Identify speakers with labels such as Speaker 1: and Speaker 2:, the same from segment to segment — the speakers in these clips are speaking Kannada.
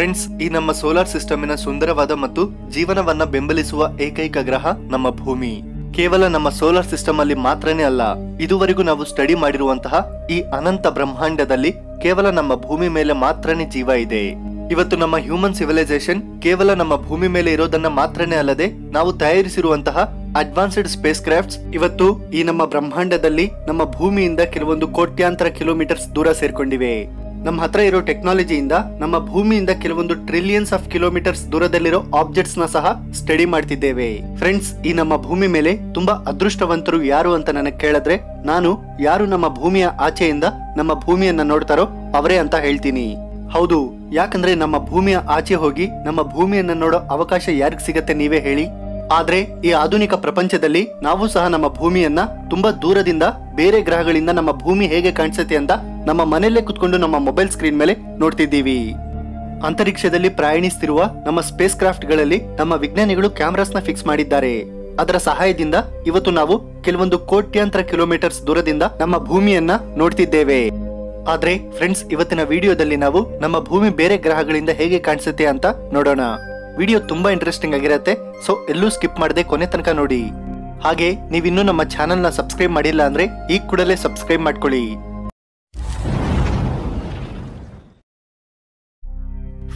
Speaker 1: ಫ್ರೆಂಡ್ಸ್, ಈ ನಮ್ಮ ಸೋಲಾರ್ ಸಿಸ್ಟಮಿನ ಸುಂದರವಾದ ಮತ್ತು ಜೀವನವನ್ನ ಬೆಂಬಲಿಸುವ ಏಕೈಕ ಗ್ರಹ ನಮ್ಮ ಭೂಮಿ. ಕೇವಲ ನಮ್ಮ ಸೋಲಾರ್ ಸಿಸ್ಟಮ್ ಅಲ್ಲಿ ಮಾತ್ರನೇ ಅಲ್ಲ, ಇದುವರೆಗೂ ನಾವು ಸ್ಟಡಿ ಮಾಡಿರುವಂತಹ ಈ ಅನಂತ ಬ್ರಹ್ಮಾಂಡದಲ್ಲಿ ಕೇವಲ ನಮ್ಮ ಭೂಮಿ ಮೇಲೆ ಮಾತ್ರನೇ ಜೀವ ಇದೆ. ಇವತ್ತು ನಮ್ಮ ಹ್ಯೂಮನ್ ಸಿವಿಲೈಸೇಷನ್ ಕೇವಲ ನಮ್ಮ ಭೂಮಿ ಮೇಲೆ ಇರೋದನ್ನ ಮಾತ್ರನೇ ಅಲ್ಲದೆ ನಾವು ತಯಾರಿಸಿರುವಂತಹ ಅಡ್ವಾನ್ಸ್ಡ್ ಸ್ಪೇಸ್ ಕ್ರಾಫ್ಟ್ಸ್ ಇವತ್ತು ಈ ನಮ್ಮ ಬ್ರಹ್ಮಾಂಡದಲ್ಲಿ ನಮ್ಮ ಭೂಮಿಯಿಂದ ಕೆಲವೊಂದು ಕೋಟ್ಯಾಂತರ ಕಿಲೋಮೀಟರ್ಸ್ ದೂರ ಸೇರ್ಕೊಂಡಿವೆ. ನಮ್ಮ ಹತ್ರ ಇರೋ ಟೆಕ್ನಾಲಜಿಯಿಂದ ನಮ್ಮ ಭೂಮಿಯಿಂದ ಕೆಲವೊಂದು ಟ್ರಿಲಿಯನ್ಸ್ ಆಫ್ ಕಿಲೋಮೀಟರ್ಸ್ ದೂರದಲ್ಲಿರೋ ಆಬ್ಜೆಕ್ಟ್ಸ್ನ ಸಹ ಸ್ಟಡಿ ಮಾಡ್ತಿದ್ದೇವೆ. ಫ್ರೆಂಡ್ಸ್, ಈ ನಮ್ಮ ಭೂಮಿ ಮೇಲೆ ತುಂಬಾ ಅದೃಷ್ಟವಂತರು ಯಾರು ಅಂತ ನನಗೆ ಕೇಳಿದ್ರೆ, ನಾನು ಯಾರು ನಮ್ಮ ಭೂಮಿಯ ಆಚೆಯಿಂದ ನಮ್ಮ ಭೂಮಿಯನ್ನ ನೋಡ್ತಾರೋ ಅವರೇ ಅಂತ ಹೇಳ್ತೀನಿ. ಹೌದು, ಯಾಕಂದ್ರೆ ನಮ್ಮ ಭೂಮಿಯ ಆಚೆ ಹೋಗಿ ನಮ್ಮ ಭೂಮಿಯನ್ನ ನೋಡೋ ಅವಕಾಶ ಯಾರಿಗ್ ಸಿಗತ್ತೆ ನೀವೇ ಹೇಳಿ? ಆದ್ರೆ ಈ ಆಧುನಿಕ ಪ್ರಪಂಚದಲ್ಲಿ ನಾವು ಸಹ ನಮ್ಮ ಭೂಮಿಯನ್ನ ತುಂಬಾ ದೂರದಿಂದ, ಬೇರೆ ಗ್ರಹಗಳಿಂದ ನಮ್ಮ ಭೂಮಿ ಹೇಗೆ ಕಾಣಿಸುತ್ತೆ ಅಂತ ನಮ್ಮ ಮನೆಯಲ್ಲೇ ಕುತ್ಕೊಂಡು ನಮ್ಮ ಮೊಬೈಲ್ ಸ್ಕ್ರೀನ್ ಮೇಲೆ ನೋಡ್ತಿದ್ದೀವಿ. ಅಂತರಿಕ್ಷದಲ್ಲಿ ಪ್ರಯಾಣಿಸ್ತಿರುವ ನಮ್ಮ ಸ್ಪೇಸ್ ಕ್ರಾಫ್ಟ್ಗಳಲ್ಲಿ ನಮ್ಮ ವಿಜ್ಞಾನಿಗಳು ಕ್ಯಾಮ್ರಾಸ್ನ ಫಿಕ್ಸ್ ಮಾಡಿದ್ದಾರೆ. ಅದರ ಸಹಾಯದಿಂದ ಇವತ್ತು ನಾವು ಕೆಲವೊಂದು ಕೋಟ್ಯಾಂತರ ಕಿಲೋಮೀಟರ್ಸ್ ದೂರದಿಂದ ನಮ್ಮ ಭೂಮಿಯನ್ನ ನೋಡ್ತಿದ್ದೇವೆ. ಆದ್ರೆ ಫ್ರೆಂಡ್ಸ್, ಇವತ್ತಿನ ವಿಡಿಯೋದಲ್ಲಿ ನಾವು ನಮ್ಮ ಭೂಮಿ ಬೇರೆ ಗ್ರಹಗಳಿಂದ ಹೇಗೆ ಕಾಣಿಸುತ್ತೆ ಅಂತ ನೋಡೋಣ. ವಿಡಿಯೋ ತುಂಬಾ ಇಂಟ್ರೆಸ್ಟಿಂಗ್ ಆಗಿರುತ್ತೆ. ಸೊ ಎಲ್ಲೂ ಸ್ಕಿಪ್ ಮಾಡದೆ ಕೊನೆ ತನಕ ನೋಡಿ. ಹಾಗೆ, ನೀವಿನ್ನೂ ನಮ್ಮ ಚಾನಲ್ನ ಸಬ್ಸ್ಕ್ರೈಬ್ ಮಾಡಿಲ್ಲ ಅಂದ್ರೆ ಈಗ ಕೂಡಲೇ ಸಬ್ಸ್ಕ್ರೈಬ್ ಮಾಡ್ಕೊಳ್ಳಿ.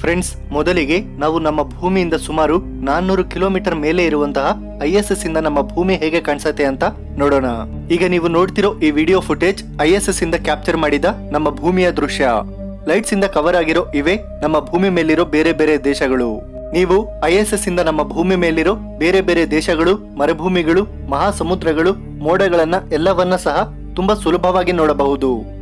Speaker 1: ಫ್ರೆಂಡ್ಸ್ ಮೊದಲಿಗೆ ನಾವು ನಮ್ಮ ಭೂಮಿಯಿಂದ ಸುಮಾರು ನಾನ್ನೂರು ಕಿಲೋಮೀಟರ್ ಮೇಲೆ ಇರುವಂತಹ ಐ ಎಸ್ ಎಸ್ ಇಂದ ನಮ್ಮ ಭೂಮಿ ಹೇಗೆ ಕಾಣಿಸುತ್ತೆ ಅಂತ ನೋಡೋಣ. ಈಗ ನೀವು ನೋಡ್ತಿರೋ ಈ video footage I S S ಇಂದ ಕ್ಯಾಪ್ಚರ್ ಮಾಡಿದ ನಮ್ಮ ಭೂಮಿಯ ದೃಶ್ಯ. ಲೈಟ್ಸ್ ಇಂದ ಕವರ್ ಆಗಿರೋ ಇವೆ ನಮ್ಮ ಭೂಮಿ ಮೇಲಿರೋ ಬೇರೆ ಬೇರೆ ದೇಶಗಳು. ನೀವು ಐಎಸ್ಎಸ್ ಎಸ್ ಎಸ್ ಇಂದ ನಮ್ಮ ಭೂಮಿ ಮೇಲಿರೋ ಬೇರೆ ಬೇರೆ ದೇಶಗಳು, ಮರುಭೂಮಿಗಳು, ಮಹಾಸಮುದ್ರಗಳು, ಮೋಡಗಳನ್ನ ಎಲ್ಲವನ್ನ ಸಹ ತುಂಬಾ ಸುಲಭವಾಗಿ ನೋಡಬಹುದು.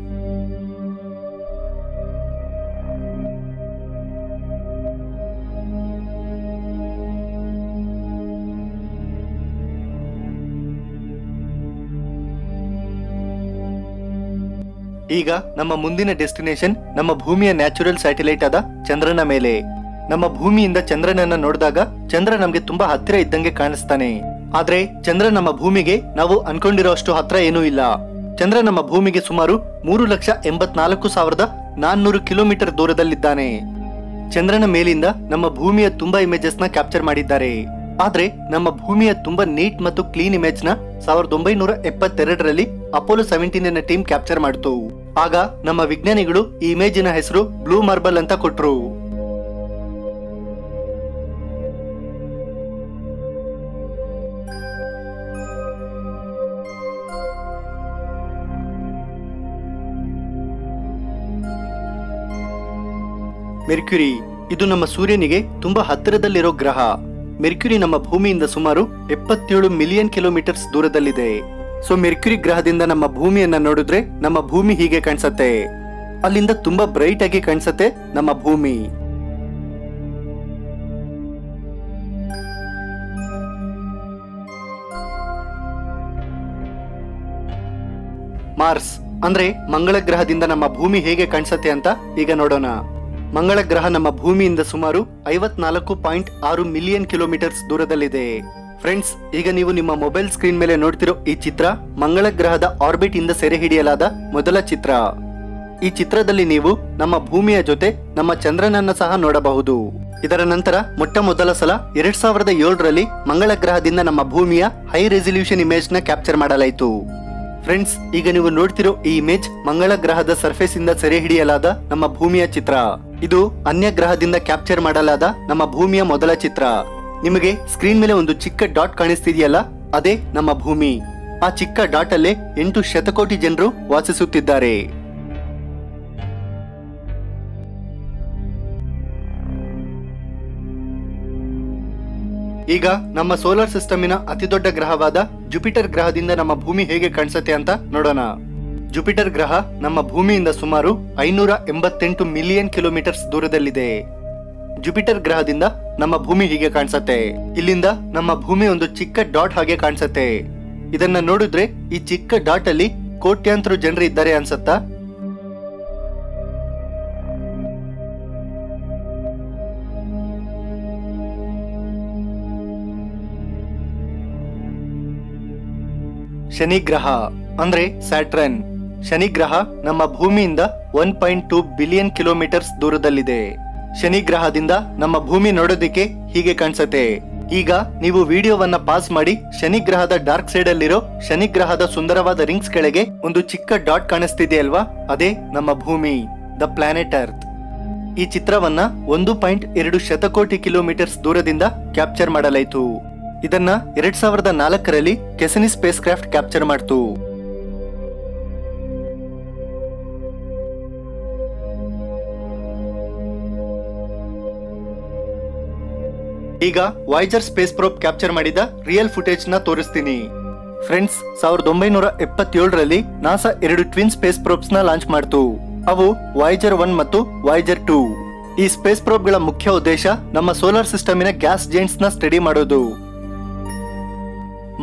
Speaker 1: ಈಗ ನಮ್ಮ ಮುಂದಿನ ಡೆಸ್ಟಿನೇಷನ್ ನಮ್ಮ ಭೂಮಿಯ ನ್ಯಾಚುರಲ್ ಸ್ಯಾಟಲೈಟ್ ಆದ ಚಂದ್ರನ ಮೇಲೆ. ನಮ್ಮ ಭೂಮಿಯಿಂದ ಚಂದ್ರನನ್ನ ನೋಡಿದಾಗ ಚಂದ್ರ ನಮ್ಗೆ ತುಂಬಾ ಹತ್ತಿರ ಇದ್ದಂಗೆ ಕಾಣಿಸ್ತಾನೆ. ಆದ್ರೆ ಚಂದ್ರ ನಮ್ಮ ಭೂಮಿಗೆ ನಾವು ಅನ್ಕೊಂಡಿರೋ ಅಷ್ಟು ಹತ್ರ ಏನೂ ಇಲ್ಲ. ಚಂದ್ರ ನಮ್ಮ ಭೂಮಿಗೆ ಸುಮಾರು ಮೂರು ಲಕ್ಷ ಎಂಬತ್ನಾಲ್ಕು ಸಾವಿರದ ನಾನ್ನೂರು ಕಿಲೋಮೀಟರ್ ದೂರದಲ್ಲಿದ್ದಾನೆ. ಚಂದ್ರನ ಮೇಲಿಂದ ನಮ್ಮ ಭೂಮಿಯ ತುಂಬಾ ಇಮೇಜಸ್ನ ಕ್ಯಾಪ್ಚರ್ ಮಾಡಿದ್ದಾರೆ. ಆದ್ರೆ ನಮ್ಮ ಭೂಮಿಯ ತುಂಬಾ ನೀಟ್ ಮತ್ತು ಕ್ಲೀನ್ ಇಮೇಜ್ನ ಸಾವಿರದ ಒಂಬೈನೂರ ಎಪ್ಪತ್ತೆರಡರಲ್ಲಿ ಅಪೋಲೋ ಸೆವೆಂಟೀನ್ ಟೀಮ್ ಕ್ಯಾಪ್ಚರ್ ಮಾಡಿತು. ಆಗ ನಮ್ಮ ವಿಜ್ಞಾನಿಗಳು ಈ ಇಮೇಜಿನ ಹೆಸರು ಬ್ಲೂ ಮಾರ್ಬಲ್ ಅಂತ ಕೊಟ್ರು. ಮೆರ್ಕ್ಯುರಿ, ಇದು ನಮ್ಮ ಸೂರ್ಯನಿಗೆ ತುಂಬಾ ಹತ್ತಿರದಲ್ಲಿರೋ ಗ್ರಹ. ಮೆರ್ಕ್ಯುರಿ ನಮ್ಮ ಭೂಮಿಯಿಂದ ಸುಮಾರು ಎಪ್ಪತ್ತೇಳು ಮಿಲಿಯನ್ ಕಿಲೋಮೀಟರ್ಸ್ ದೂರದಲ್ಲಿದೆ. ಸೊ ಮೆರ್ಕ್ಯುರಿ ಗ್ರಹದಿಂದ ನಮ್ಮ ಭೂಮಿಯನ್ನ ನೋಡಿದ್ರೆ ನಮ್ಮ ಭೂಮಿ ಹೀಗೆ ಕಾಣಿಸತ್ತೆ. ಅಲ್ಲಿಂದ ತುಂಬಾ ಬ್ರೈಟ್ ಆಗಿ ಕಾಣಿಸತ್ತೆ ನಮ್ಮ ಭೂಮಿ. ಮಾರ್ಸ್, ಅಂದ್ರೆ ಮಂಗಳ ಗ್ರಹದಿಂದ ನಮ್ಮ ಭೂಮಿ ಹೇಗೆ ಕಾಣಿಸತ್ತೆ ಅಂತ ಈಗ ನೋಡೋಣ. ಮಂಗಳ ಗ್ರಹ ನಮ್ಮ ಭೂಮಿಯಿಂದ ಸುಮಾರು ಐವತ್ನಾಲ್ಕು ಪಾಯಿಂಟ್ ಆರು ಮಿಲಿಯನ್ ಕಿಲೋಮೀಟರ್ಸ್ ದೂರದಲ್ಲಿದೆ. ಫ್ರೆಂಡ್ಸ್, ಈಗ ನೀವು ನಿಮ್ಮ ಮೊಬೈಲ್ ಸ್ಕ್ರೀನ್ ಮೇಲೆ ನೋಡ್ತಿರೋ ಈ ಚಿತ್ರ ಮಂಗಳ ಗ್ರಹದ ಆರ್ಬಿಟ್ ಇಂದ ಸೆರೆ ಹಿಡಿಯಲಾದ ಮೊದಲ ಚಿತ್ರ. ಈ ಚಿತ್ರದಲ್ಲಿ ನೀವು ನಮ್ಮ ಭೂಮಿಯ ಜೊತೆ ನಮ್ಮ ಚಂದ್ರನನ್ನ ಸಹ ನೋಡಬಹುದು. ಇದರ ನಂತರ ಮೊಟ್ಟ ಮೊದಲ ಸಲ ಎರಡ್ ಸಾವಿರದ ಏಳರಲ್ಲಿ ಮಂಗಳ ಗ್ರಹದಿಂದ ನಮ್ಮ ಭೂಮಿಯ ಹೈ ರೆಸಲ್ಯೂಷನ್ ಇಮೇಜ್ನ ಕ್ಯಾಪ್ಚರ್ ಮಾಡಲಾಯಿತು. ಫ್ರೆಂಡ್ಸ್, ಈಗ ನೀವು ನೋಡ್ತಿರೋ ಈ ಇಮೇಜ್ ಮಂಗಳ ಗ್ರಹದ ಸರ್ಫೇಸ್ ಇಂದ ಸೆರೆ ಹಿಡಿಯಲಾದ ನಮ್ಮ ಭೂಮಿಯ ಚಿತ್ರ. ಇದು ಅನ್ಯ ಗ್ರಹದಿಂದ ಕ್ಯಾಪ್ಚರ್ ಮಾಡಲಾದ ನಮ್ಮ ಭೂಮಿಯ ಮೊದಲ ಚಿತ್ರ. ನಿಮಗೆ ಸ್ಕ್ರೀನ್ ಮೇಲೆ ಒಂದು ಚಿಕ್ಕ ಡಾಟ್ ಕಾಣಿಸ್ತಿದೆಯಲ್ಲ, ಅದೇ ನಮ್ಮ ಭೂಮಿ. ಆ ಚಿಕ್ಕ ಡಾಟ್ ಅಲ್ಲೇ ಎಂಟು ಶತಕೋಟಿ ಜನರು ವಾಸಿಸುತ್ತಿದ್ದಾರೆ. ಈಗ ನಮ್ಮ ಸೋಲಾರ್ ಸಿಸ್ಟಮಿನ ಅತಿದೊಡ್ಡ ಗ್ರಹವಾದ ಜುಪಿಟರ್ ಗ್ರಹದಿಂದ ನಮ್ಮ ಭೂಮಿ ಹೇಗೆ ಕಾಣಿಸುತ್ತೆ ಅಂತ ನೋಡೋಣ. ಜುಪಿಟರ್ ಗ್ರಹ ನಮ್ಮ ಭೂಮಿಯಿಂದ ಸುಮಾರು ಐನೂರ ಎಂಬತ್ತೆಂಟು ಮಿಲಿಯನ್ ಕಿಲೋಮೀಟರ್ಸ್ ದೂರದಲ್ಲಿದೆ. ಜುಪಿಟರ್ ಗ್ರಹದಿಂದ ನಮ್ಮ ಭೂಮಿ ಹೀಗೆ ಕಾಣಿಸತ್ತೆ. ಇಲ್ಲಿಂದ ನಮ್ಮ ಭೂಮಿ ಒಂದು ಚಿಕ್ಕ ಡಾಟ್ ಹಾಗೆ ಕಾಣಿಸತ್ತೆ. ಇದನ್ನ ನೋಡಿದ್ರೆ ಈ ಚಿಕ್ಕ ಡಾಟ್ ಅಲ್ಲಿ ಕೋಟ್ಯಾಂತರ ಜನರು ಇದ್ದಾರೆ ಅನ್ಸತ್ತಾ? ಶನಿ ಗ್ರಹ ಅಂದ್ರೆ ಸ್ಯಾಟ್ರನ್. ಶನಿ ಗ್ರಹ ನಮ್ಮ ಭೂಮಿಯಿಂದ one point two billion kilometres ದೂರದಲ್ಲಿದೆ. ಶನಿ ಗ್ರಹದಿಂದ ನಮ್ಮ ಭೂಮಿ ನೋಡೋದಿಕ್ಕೆ ಹೀಗೆ ಕಾಣಿಸುತ್ತೆ. ಈಗ ನೀವು ವಿಡಿಯೋವನ್ನ ಪಾಸ್ ಮಾಡಿ ಶನಿ ಗ್ರಹದ ಡಾರ್ಕ್ ಸೈಡ್ ಅಲ್ಲಿರೋ ಶನಿ ಗ್ರಹದ ಸುಂದರವಾದ ರಿಂಗ್ಸ್ ಕೆಳಗೆ ಒಂದು ಚಿಕ್ಕ ಡಾಟ್ ಕಾಣಿಸ್ತಿದೆಯಲ್ವಾ ಅದೇ ನಮ್ಮ ಭೂಮಿ, ದ ಪ್ಲಾನೆಟ್ ಅರ್ತ್. ಈ ಚಿತ್ರವನ್ನ ಒಂದು ಪಾಯಿಂಟ್ ಎರಡು ಶತಕೋಟಿ ಕಿಲೋಮೀಟರ್ಸ್ ದೂರದಿಂದ ಕ್ಯಾಪ್ಚರ್ ಮಾಡಲಾಯಿತು. ಇದನ್ನ ಎರಡ್ ಸಾವಿರದ ನಾಲ್ಕರಲ್ಲಿ ಕೆಸನಿ ಸ್ಪೇಸ್ ಕ್ರಾಫ್ಟ್ ಕ್ಯಾಪ್ಚರ್ ಮಾಡ್ತು. ಈಗ ವಾಯ್ಜರ್ ಸ್ಪೇಸ್ ಪ್ರೋಬ್ ಕ್ಯಾಪ್ಚರ್ ಮಾಡಿದ ರಿಯಲ್ ಫುಟೇಜ್ನ ತೋರಿಸ್ತೀನಿ. ಫ್ರೆಂಡ್ಸ್ ಸಾವಿರದ ಒಂಬೈನೂರ ಎಪ್ಪತ್ತೇಳರಲ್ಲಿ ನಾಸಾ ಎರಡು ಟ್ವಿನ್ ಸ್ಪೇಸ್ ಪ್ರೋಬ್ಸ್ನ ಲಾಂಚ್ ಮಾಡ್ತು. ಅವು ವಾಯ್ಜರ್ ಒನ್ ಮತ್ತು ವಾಯ್ಜರ್ ಟೂ ಈ ಸ್ಪೇಸ್ ಪ್ರೋಬ್ಗಳ ಮುಖ್ಯ ಉದ್ದೇಶ ನಮ್ಮ ಸೋಲಾರ್ ಸಿಸ್ಟಮಿನ ಗ್ಯಾಸ್ ಜೈಂಟ್ಸ್ನ ಸ್ಟಡಿ ಮಾಡೋದು.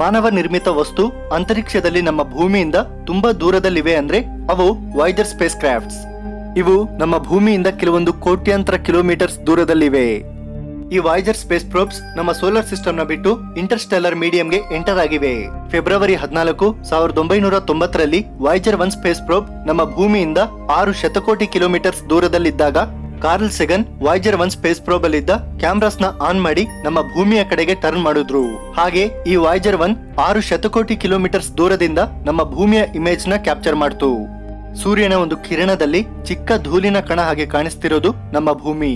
Speaker 1: ಮಾನವ ನಿರ್ಮಿತ ವಸ್ತು ಅಂತರಿಕ್ಷದಲ್ಲಿ ನಮ್ಮ ಭೂಮಿಯಿಂದ ತುಂಬಾ ದೂರದಲ್ಲಿವೆ ಅಂದ್ರೆ ಅವು ವಾಯ್ಜರ್ ಸ್ಪೇಸ್ ಕ್ರಾಫ್ಟ್ಸ್ ಇವು ನಮ್ಮ ಭೂಮಿಯಿಂದ ಕೆಲವೊಂದು ಕೋಟ್ಯಾಂತರ ಕಿಲೋಮೀಟರ್ಸ್ ದೂರದಲ್ಲಿವೆ. ಈ ವಾಯ್ಜರ್ ಸ್ಪೇಸ್ ಪ್ರೋಬ್ಸ್ ನಮ್ಮ ಸೋಲಾರ್ ಸಿಸ್ಟಮ್ನ ಬಿಟ್ಟು ಇಂಟರ್ಸ್ಟೆಲ್ಲರ್ ಮೀಡಿಯಂಗೆ ಎಂಟರ್ ಆಗಿವೆ. ಫೆಬ್ರವರಿ ಹದಿನಾಲ್ಕು, ಸಾವಿರದ ಒಂಬೈನೂರ ತೊಂಬತ್ತರಲ್ಲಿ ವಾಯ್ಜರ್ ಒನ್ ಸ್ಪೇಸ್ ಪ್ರೋಬ್ ನಮ್ಮ ಭೂಮಿಯಿಂದ ಆರು ಶತಕೋಟಿ kilometres ದೂರದಲ್ಲಿದ್ದಾಗ Carl Sagan Voyager one space probe ಅಲ್ಲಿದ್ದ ಕ್ಯಾಮ್ರಾಸ್ನ ಆನ್ ಮಾಡಿ ನಮ್ಮ ಭೂಮಿಯ ಕಡೆಗೆ ಟರ್ನ್ ಮಾಡಿದ್ರು. ಹಾಗೆ ಈ ವಾಯ್ಜರ್ ಒನ್ ಆರು ಶತಕೋಟಿ ಕಿಲೋಮೀಟರ್ಸ್ ದೂರದಿಂದ ನಮ್ಮ ಭೂಮಿಯ ಇಮೇಜ್ನ ಕ್ಯಾಪ್ಚರ್ ಮಾಡ್ತು. ಸೂರ್ಯನ ಒಂದು ಕಿರಣದಲ್ಲಿ ಚಿಕ್ಕ ಧೂಲಿನ ಕಣ ಹಾಗೆ ಕಾಣಿಸ್ತಿರೋದು ನಮ್ಮ ಭೂಮಿ.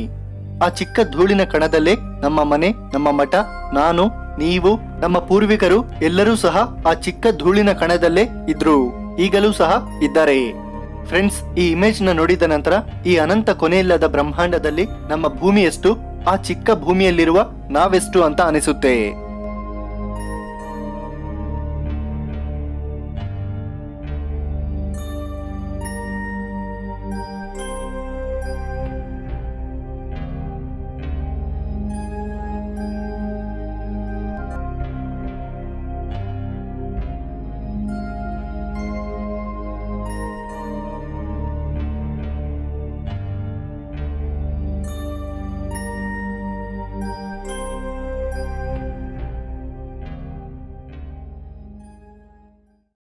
Speaker 1: ಆ ಚಿಕ್ಕ ಧೂಳಿನ ಕಣದಲ್ಲೇ ನಮ್ಮ ಮನೆ, ನಮ್ಮ ಮಠ, ನಾನು, ನೀವು, ನಮ್ಮ ಪೂರ್ವಿಕರು ಎಲ್ಲರೂ ಸಹ ಆ ಚಿಕ್ಕ ಧೂಳಿನ ಕಣದಲ್ಲೇ ಇದ್ರು, ಈಗಲೂ ಸಹ ಇದ್ದಾರೆ. ಫ್ರೆಂಡ್ಸ್, ಈ ಇಮೇಜ್ನ ನೋಡಿದ ನಂತರ ಈ ಅನಂತ ಕೊನೆಯಿಲ್ಲದ ಬ್ರಹ್ಮಾಂಡದಲ್ಲಿ ನಮ್ಮ ಭೂಮಿ ಎಷ್ಟು ಆ ಚಿಕ್ಕ ಭೂಮಿಯಲ್ಲಿರುವ ನಾವೆಷ್ಟು ಅಂತ ಅನಿಸುತ್ತೆ.